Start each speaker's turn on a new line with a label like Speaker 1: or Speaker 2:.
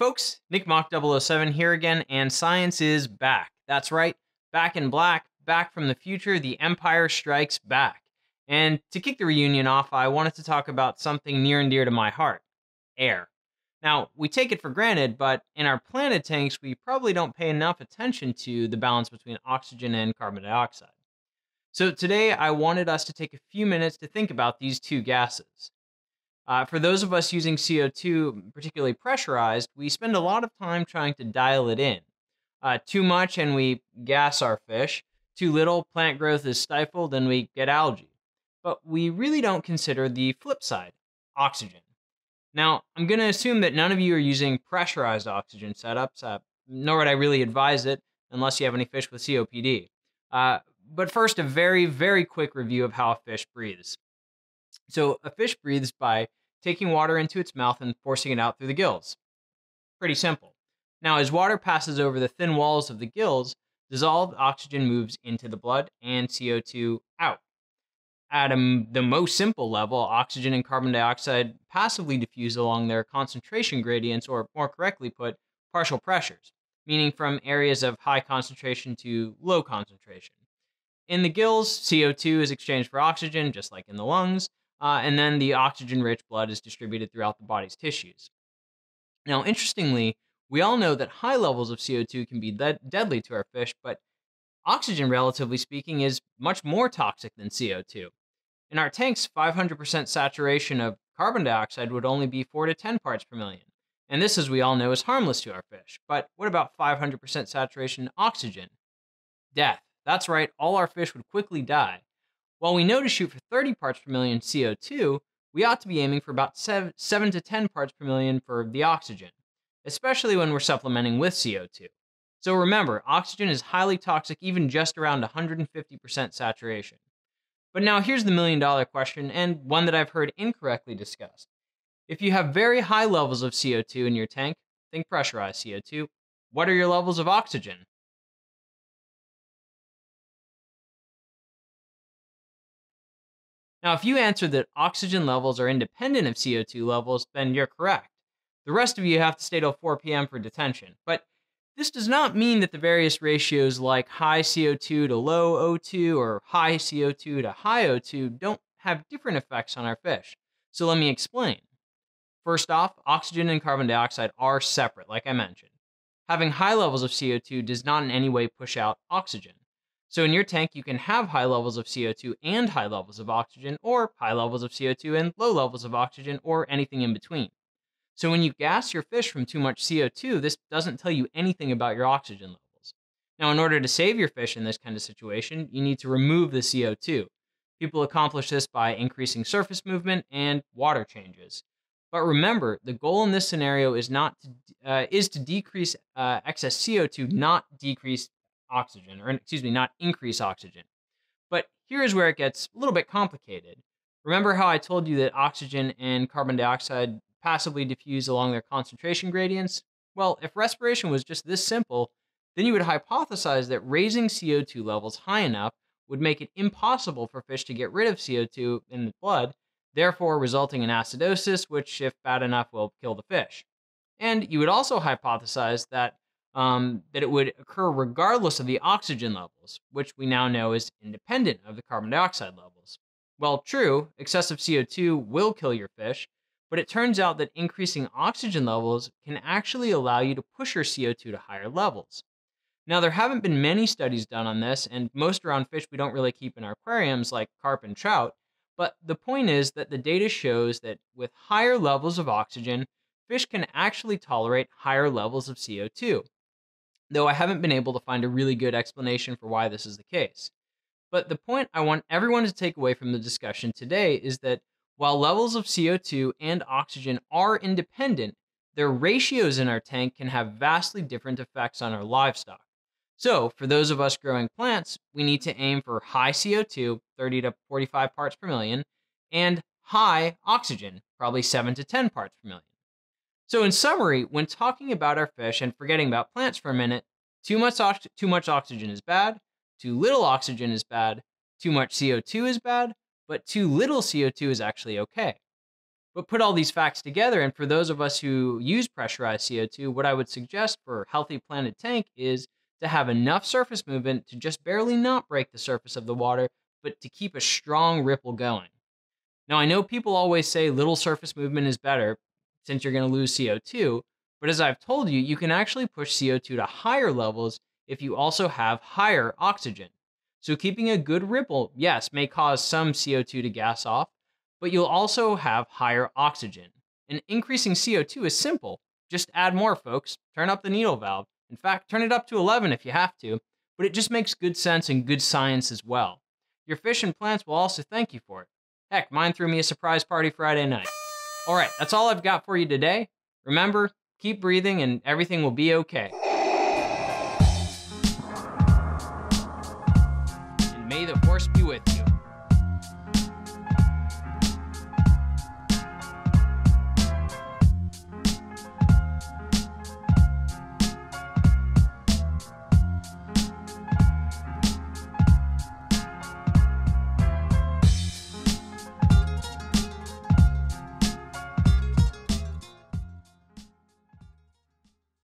Speaker 1: folks, Nick Mach 007 here again, and science is back. That's right, back in black, back from the future, the Empire strikes back. And to kick the reunion off, I wanted to talk about something near and dear to my heart air. Now, we take it for granted, but in our planted tanks, we probably don't pay enough attention to the balance between oxygen and carbon dioxide. So today, I wanted us to take a few minutes to think about these two gases. Uh, for those of us using CO2, particularly pressurized, we spend a lot of time trying to dial it in. Uh, too much and we gas our fish. Too little, plant growth is stifled and we get algae. But we really don't consider the flip side oxygen. Now, I'm going to assume that none of you are using pressurized oxygen setups, uh, nor would I really advise it unless you have any fish with COPD. Uh, but first, a very, very quick review of how a fish breathes. So, a fish breathes by taking water into its mouth and forcing it out through the gills. Pretty simple. Now, as water passes over the thin walls of the gills, dissolved oxygen moves into the blood and CO2 out. At a, the most simple level, oxygen and carbon dioxide passively diffuse along their concentration gradients, or more correctly put, partial pressures, meaning from areas of high concentration to low concentration. In the gills, CO2 is exchanged for oxygen, just like in the lungs, uh, and then the oxygen rich blood is distributed throughout the body's tissues. Now, interestingly, we all know that high levels of CO2 can be de- deadly to our fish, but oxygen, relatively speaking, is much more toxic than CO2. In our tanks, 500% saturation of carbon dioxide would only be 4 to 10 parts per million. And this, as we all know, is harmless to our fish. But what about 500% saturation oxygen? Death. That's right, all our fish would quickly die. While we know to shoot for 30 parts per million CO2, we ought to be aiming for about 7, 7 to 10 parts per million for the oxygen, especially when we're supplementing with CO2. So remember, oxygen is highly toxic even just around 150% saturation. But now here's the million dollar question, and one that I've heard incorrectly discussed. If you have very high levels of CO2 in your tank, think pressurized CO2, what are your levels of oxygen? Now, if you answer that oxygen levels are independent of CO2 levels, then you're correct. The rest of you have to stay till 4 p.m. for detention. But this does not mean that the various ratios like high CO2 to low O2 or high CO2 to high O2 don't have different effects on our fish. So let me explain. First off, oxygen and carbon dioxide are separate, like I mentioned. Having high levels of CO2 does not in any way push out oxygen. So in your tank, you can have high levels of CO2 and high levels of oxygen, or high levels of CO2 and low levels of oxygen, or anything in between. So when you gas your fish from too much CO2, this doesn't tell you anything about your oxygen levels. Now, in order to save your fish in this kind of situation, you need to remove the CO2. People accomplish this by increasing surface movement and water changes. But remember, the goal in this scenario is not to, uh, is to decrease uh, excess CO2, not decrease oxygen, or excuse me, not increase oxygen. But here's where it gets a little bit complicated. Remember how I told you that oxygen and carbon dioxide passively diffuse along their concentration gradients? Well, if respiration was just this simple, then you would hypothesize that raising CO2 levels high enough would make it impossible for fish to get rid of CO2 in the blood, therefore resulting in acidosis, which, if bad enough, will kill the fish. And you would also hypothesize that um, that it would occur regardless of the oxygen levels, which we now know is independent of the carbon dioxide levels. Well, true, excessive CO2 will kill your fish, but it turns out that increasing oxygen levels can actually allow you to push your CO2 to higher levels. Now, there haven't been many studies done on this, and most around fish we don't really keep in our aquariums, like carp and trout. But the point is that the data shows that with higher levels of oxygen, fish can actually tolerate higher levels of CO2 though I haven't been able to find a really good explanation for why this is the case. But the point I want everyone to take away from the discussion today is that while levels of CO2 and oxygen are independent, their ratios in our tank can have vastly different effects on our livestock. So, for those of us growing plants, we need to aim for high CO2, 30 to 45 parts per million, and high oxygen, probably 7 to 10 parts per million. So, in summary, when talking about our fish and forgetting about plants for a minute, too much, ox- too much oxygen is bad, too little oxygen is bad, too much CO2 is bad, but too little CO2 is actually okay. But put all these facts together, and for those of us who use pressurized CO2, what I would suggest for a healthy planted tank is to have enough surface movement to just barely not break the surface of the water, but to keep a strong ripple going. Now, I know people always say little surface movement is better since you're going to lose CO2, but as I've told you, you can actually push CO2 to higher levels if you also have higher oxygen. So, keeping a good ripple, yes, may cause some CO2 to gas off, but you'll also have higher oxygen. And increasing CO2 is simple. Just add more, folks. Turn up the needle valve. In fact, turn it up to 11 if you have to, but it just makes good sense and good science as well. Your fish and plants will also thank you for it. Heck, mine threw me a surprise party Friday night. All right, that's all I've got for you today. Remember, keep breathing and everything will be okay. And may the force be with you.